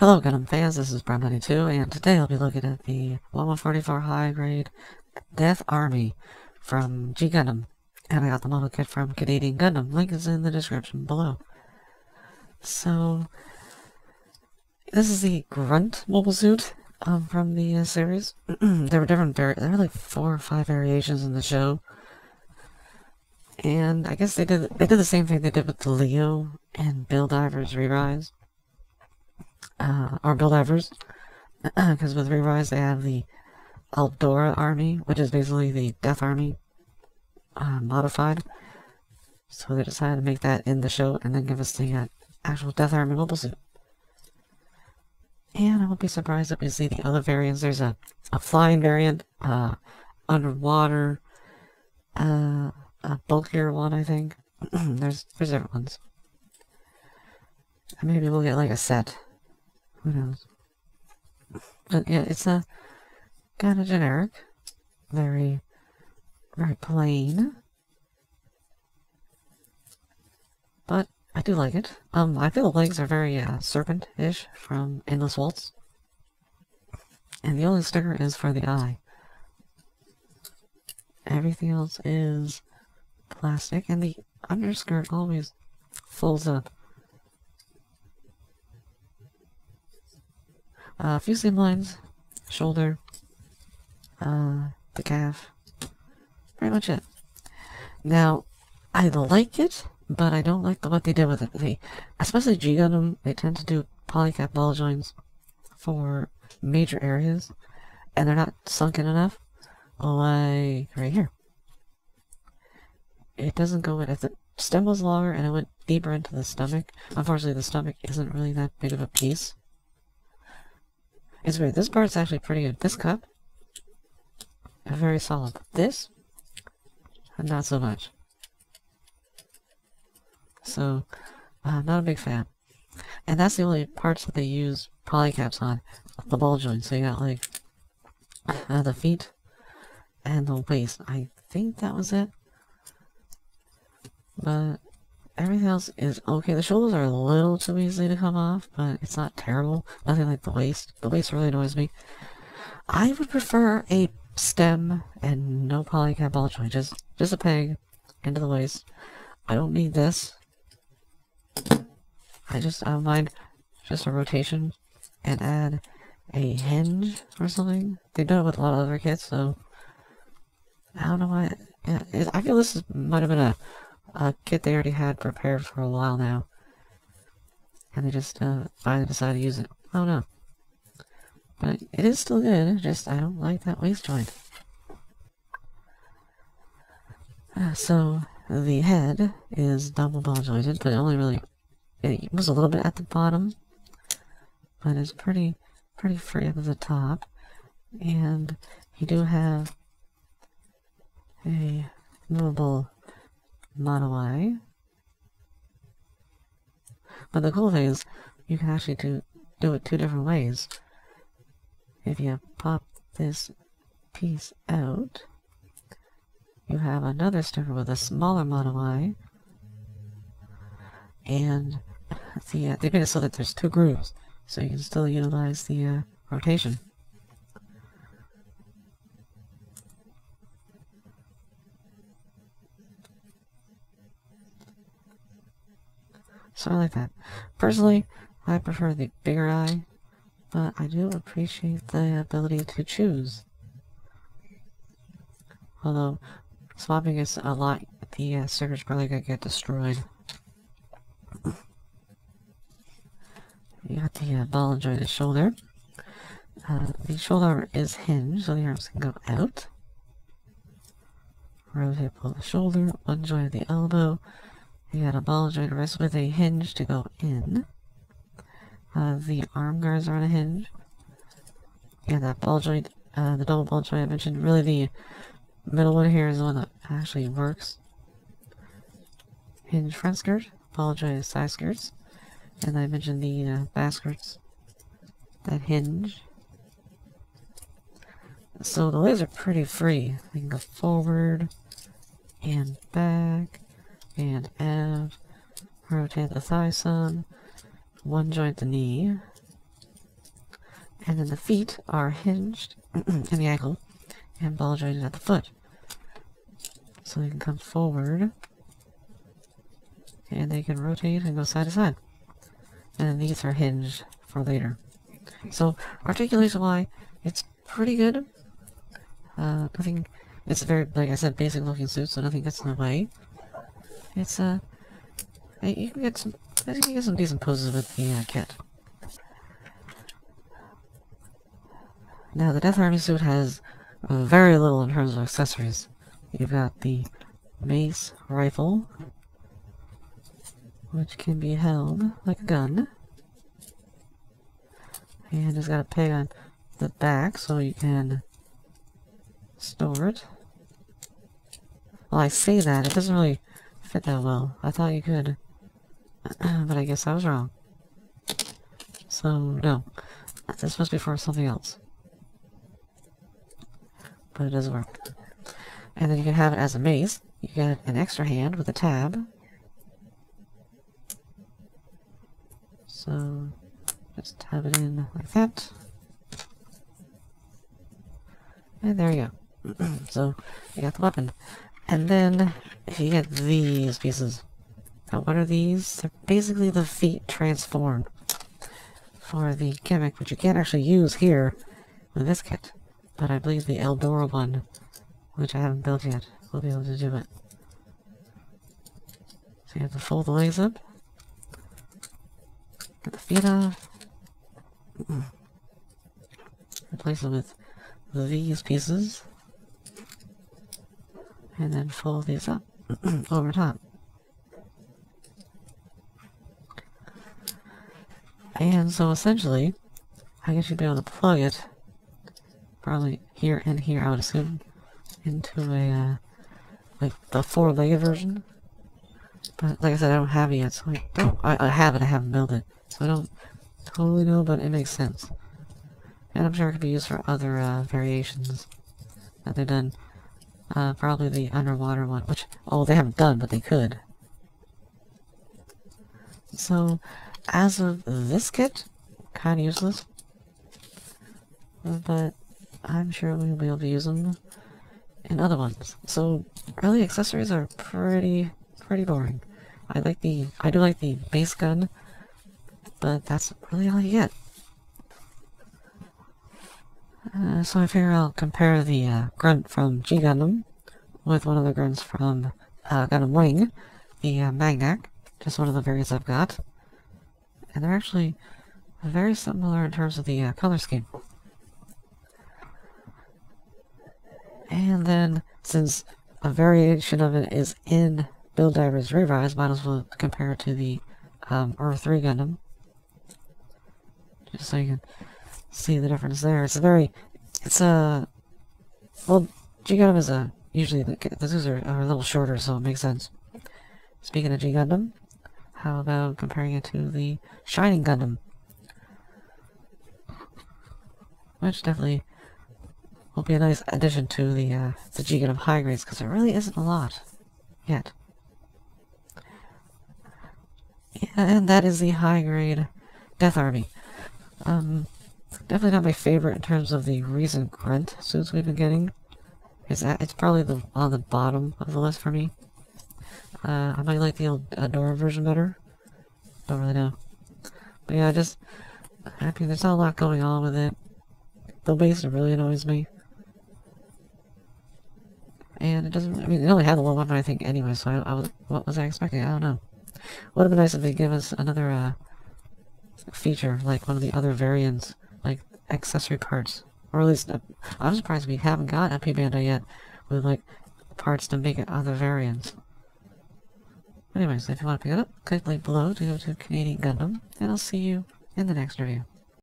Hello Gundam fans, this is Prime92, and today I'll be looking at the 1144 high grade Death Army from G Gundam. And I got the model kit from Canadian Gundam, link is in the description below. So, this is the Grunt mobile suit um, from the uh, series. there were different, there were like four or five variations in the show. And I guess they did they did the same thing they did with the Leo and Build Divers Re-Rise uh, Build Divers, because with Re-Rise they have the Eldora army, which is basically the Death Army uh, modified. So they decided to make that in the show and then give us the uh, actual Death Army mobile suit. And I won't be surprised if we see the other variants. There's a, a flying variant, uh, underwater, uh, a bulkier one, I think. there's there's different ones. And maybe we'll get like a set. Who knows? But yeah, it's a kind of generic, very, very plain. But I do like it. Um, I feel the legs are very uh, serpent-ish from Endless Waltz. And the only sticker is for the eye. Everything else is plastic, and the underskirt always folds up. Uh, a few seam lines, shoulder, uh, the calf, pretty much it. Now, I like it, but I don't like the, what they did with it. They, especially G Gundam, they tend to do polycap ball joints for major areas, and they're not sunken enough, like right here. It doesn't go in. If the stem was longer and it went deeper into the stomach, unfortunately the stomach isn't really that big of a piece. It's weird. This part's actually pretty good. This cup, very solid. This, not so much. So, uh, not a big fan. And that's the only parts that they use polycaps on, the ball joints. So you got like uh, the feet and the waist. I think that was it. But everything else is okay. The shoulders are a little too easy to come off, but it's not terrible. Nothing like the waist. The waist really annoys me. I would prefer a stem and no polycap ball joint. Just, just a peg into the waist. I don't need this. I just, I don't mind just a rotation and add a hinge or something. They've done it with a lot of other kits, so I don't know why. Yeah, I feel this is, might have been a a kit they already had prepared for a while now. And they just uh, finally decided to use it. I don't know. But it is still good, just I don't like that waist joint. Uh, so, the head is double ball jointed, but only really, it was a little bit at the bottom, but it's pretty, pretty free up at the top. And you do have a movable Mono But the cool thing is, you can actually do, do it two different ways. If you pop this piece out, you have another sticker with a smaller Mono and the, uh, they made it so that there's two grooves, so you can still utilize the uh, rotation. Something like that. Personally, I prefer the bigger eye, but I do appreciate the ability to choose. Although, swapping is a lot, the uh, sticker's probably gonna get destroyed. You got the uh, ball jointed shoulder. Uh, the shoulder is hinged, so the arms can go out. Rotate pull the shoulder, one joint at the elbow, you got a ball joint rest with a hinge to go in. Uh, the arm guards are on a hinge. Yeah, that ball joint, uh, the double ball joint I mentioned, really the middle one here is the one that actually works. Hinge front skirt, ball joint side skirts, and I mentioned the uh, back skirts that hinge. So the legs are pretty free. They can go forward and back and F, rotate the thigh some, one joint the knee, And then the feet are hinged in the ankle and ball jointed at the foot. So they can come forward and they can rotate and go side to side. And these are hinged for later. So articulation wise, it's pretty good. Uh, nothing, it's very, like I said, basic looking suit, so nothing gets in the way. It's, uh, you can get some, you can get some decent poses with the uh, kit. Now, the Death Army suit has very little in terms of accessories. You've got the mace rifle, which can be held like a gun. And it's got a peg on the back so you can store it. Well, I say that, it doesn't really fit that well. I thought you could, but I guess I was wrong. So, no. This must be for something else. But it does work. And then you can have it as a maze. You get an extra hand with a tab. So, just tab it in like that. And there you go. so, you got the weapon. And then, if you get these pieces. Now, what are these? They're basically the feet transformed for the gimmick, which you can't actually use here with this kit. But I believe the Eldora one, which I haven't built yet, will be able to do it. So you have to fold the legs up, get the feet off, mm-hmm. replace them with these pieces, and then fold these up over top. And so essentially, I guess you'd be able to plug it probably here and here, I would assume, into a, uh, like, the four-legged version. But, like I said, I don't have it yet, so I don't, I, I have it, I haven't built it, so I don't totally know, but it makes sense. And I'm sure it could be used for other, uh, variations that they've done. Uh, probably the underwater one, which, oh, they haven't done, but they could. So, as of this kit, kind of useless. But I'm sure we'll be able to use them in other ones. So, early accessories are pretty, pretty boring. I like the, I do like the base gun, but that's really all you get. Uh, so I figure I'll compare the uh, grunt from G Gundam with one of the grunts from uh, Gundam Wing, the uh, Maganac, just one of the variants I've got. And they're actually very similar in terms of the uh, color scheme. And then, since a variation of it is in Build Divers Re-Rise, might as well compare it to the um, Earthree Gundam. Just so you can see the difference there. It's a very, it's a, well, G Gundam is a, usually the, the zoos are, are a little shorter, so it makes sense. Speaking of G Gundam, how about comparing it to the Shining Gundam? Which definitely will be a nice addition to the uh, the G Gundam high grades, because there really isn't a lot yet. Yeah, and that is the high grade Death Army. Um, definitely not my favorite in terms of the recent grunt suits we've been getting. It's, it's probably the on the bottom of the list for me. Uh, I might like the Eldora version better. Don't really know. But yeah, just, mean, there's not a lot going on with it. The base really annoys me. And it doesn't, I mean, it only had the one weapon, I think, anyway, so I, I was, what was I expecting? I don't know. Would have been nice if they give us another, uh, feature, like one of the other variants, like accessory parts. Or at least, uh, I'm surprised we haven't got MP Bandai yet with, like, parts to make other variants. Anyways, if you want to pick it up, click link below to go to Canadian Gundam, and I'll see you in the next review.